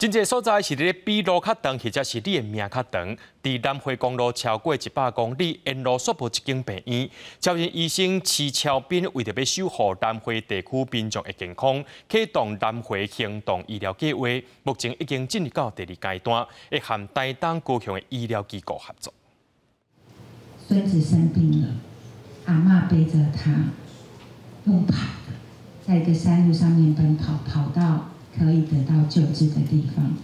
真济所在是咧比路较长，或者是你的命较长。伫南回公路超过一百公里，沿路说无一间病院。朝日医生徐超斌为着要守护南回地区民众的健康，启动南回行动医疗计划，目前已经进入到第二阶段，会和台东高雄的医疗机构合作。孙子生病了，阿妈背着他，用跑的，在一个山路上面奔跑，跑到。可以得到救治的地方，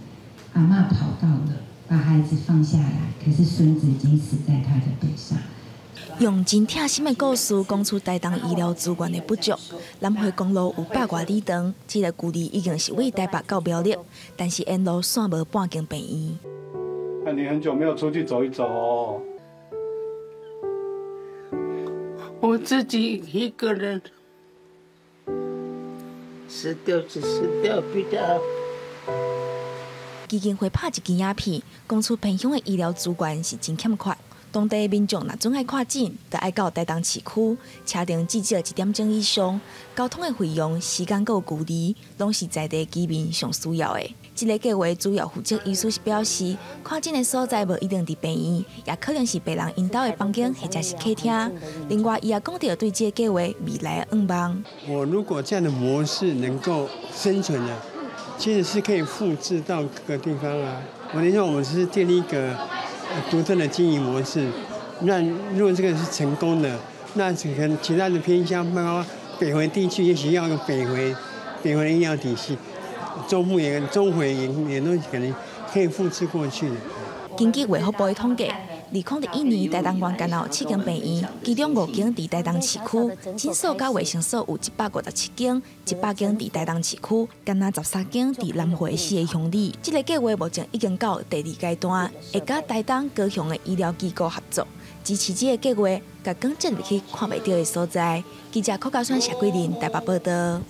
阿妈跑到了，把孩子放下来，可是孙子已经死在他的背上。用真贴心的故事讲出台东医疗资源的不足。南回公路有百外里长，这个距离已经是为台北到苗栗，但是沿路线无半间病院。那你很久没有出去走一走哦。我自己一个人。基金会拍一支影片，讲出偏乡的医疗资源是真欠缺。当地民众若总爱看诊，就爱到台东市区，车程至少一点钟以上，交通的费用、时间有距离，拢是在地居民上需要的。这个计划主要负责医师是表示，看诊的所在无一定伫病院，也可能是别人引导的房间或者是客厅。另外，伊也讲到对这个计划未来的愿望。我如果这样的模式能够生存呢，其实是可以复制到各个地方啊。我等一下，我们是建立一个独特的经营模式。那如果这个是成功的，那可能其他的偏向，包括北回地区，也许要用北回北回的医药体系。中部也、中回也也都可能可以复制过去的。根据卫福部的统计，二零一一年台东县有七间病院，其中五间伫台东市区，诊所加卫生所有一百五十七间，一百间伫台东市区，干那十三间伫南回市的乡里。这个计划目前已经到第二阶段，会甲台东高雄的医疗机构合作，支持这个计划，甲更进入去看袂到的所在。记者柯家川、谢桂林台北报道。